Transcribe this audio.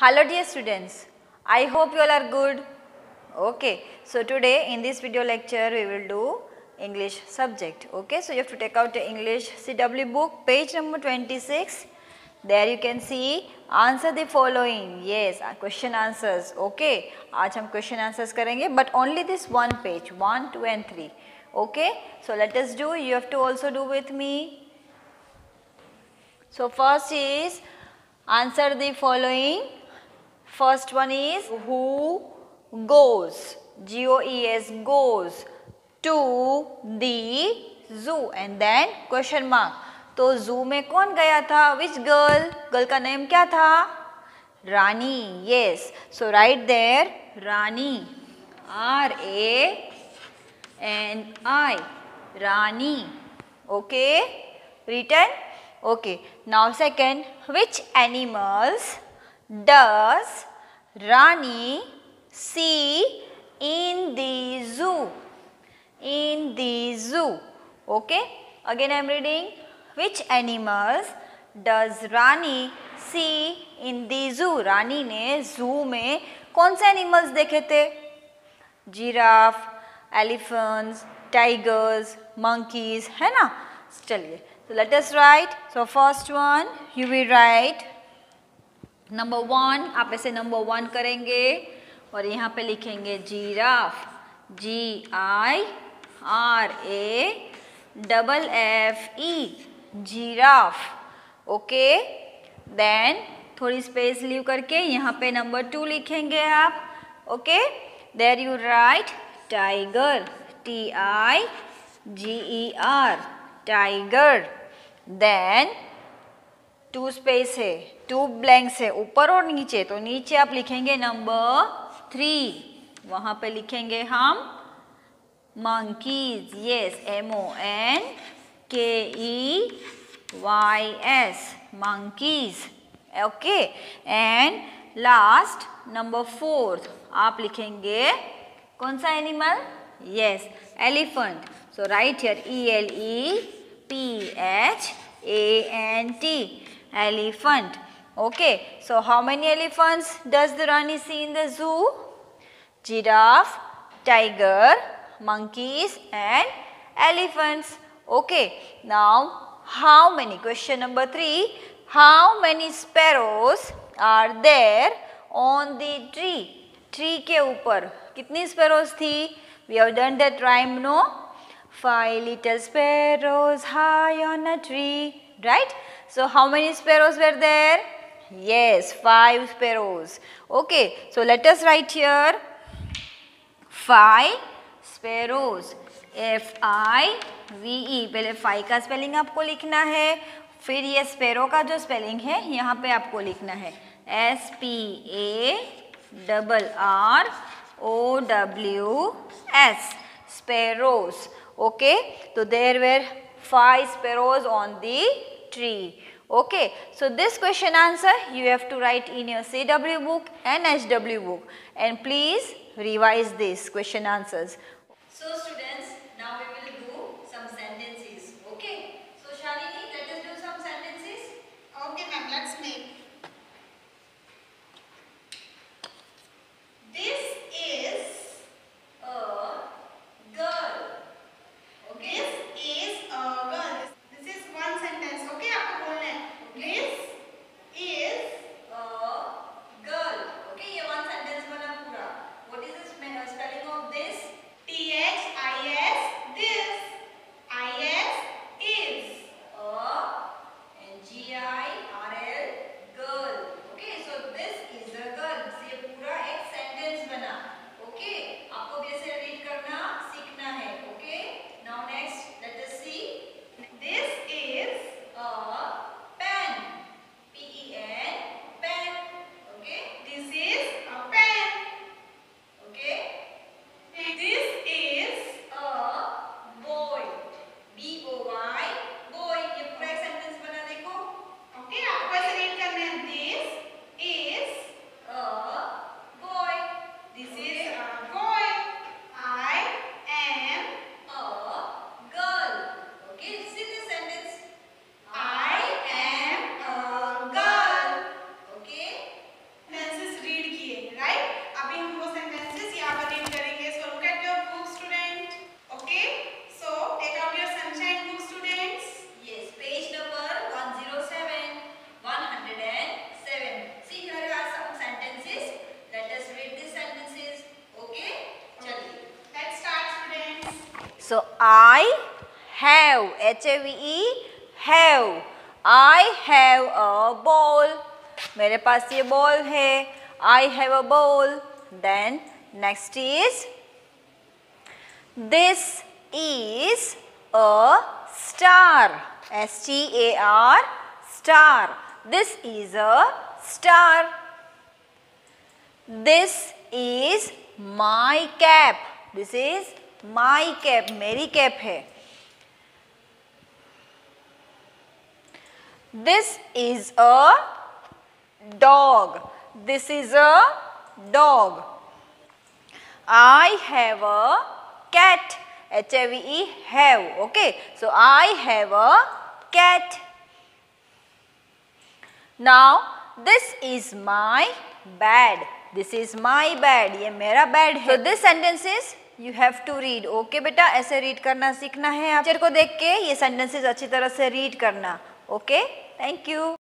Hello dear students, I hope you all are good. Okay, so today in this video lecture we will do English subject. Okay, so you have to take out the English CW book page number 26. There you can see answer the following. Yes, question answers. Okay, आज हम question answers करेंगे but only this one page 1, 2 and 3. Okay, so let us do. You have to also do with me. So first is answer the following. First one is who goes, G-O-E-S goes to the zoo and then question mark. तो जू में कौन गया था which girl girl का name क्या था Rani yes so right there Rani R A N I Rani okay return okay now second which animals does rani see in the zoo in the zoo okay again i am reading which animals does rani see in the zoo rani ने zoo में कौन से animals देखे थे giraffe elephants tigers monkeys है ना चलिए So let us write. So first one you will write number one आप ऐसे नंबर वन करेंगे और यहाँ पे लिखेंगे giraffe G I R A double F E giraffe. Okay then थोड़ी स्पेस लीव करके यहाँ पे नंबर टू लिखेंगे आप। Okay there you write tiger T I G E R tiger then two space है टू ब्लैंक्स है, ऊपर और नीचे तो नीचे आप लिखेंगे नंबर थ्री वहाँ पे लिखेंगे हम monkeys yes M O N K E Y S monkeys okay and last number fourth आप लिखेंगे कौन सा animal yes elephant so right here E L E P H A N T elephant okay so how many elephants does the Rani see in the zoo giraffe tiger monkeys and elephants okay now how many question number 3 how many sparrows are there on the tree tree के ऊपर कितनी sparrows थी we have done that rhyme no Five little sparrows high on a tree. Right? So, how many sparrows were there? Yes, five sparrows. Okay. So, let us write here five sparrows. F I V E पहले five का spelling आपको लिखना है फिर ये sparrow का जो spelling है यहाँ पे आपको लिखना है S P A double R O W S sparrows okay so there were five sparrows on the tree. Okay so this question answer you have to write in your cw book and hw book. And please revise this question answers. So students So I have H A V E have I have a ball मेरे पास ये ball है I have a ball then next is this is a star S T A R star. This is a star. This is my cap. This is my cap, मेरी cap है। This is a dog this is a dog I have a cat H A V have okay so I have a cat now this is my bed this is my bed ये मेरा bed है। This sentence is you have to read okay बेटा? ऐसे read करना सीखना है teacher को देख के ये सेंटेंसेज अच्छी तरह से रीड करना। Okay thank you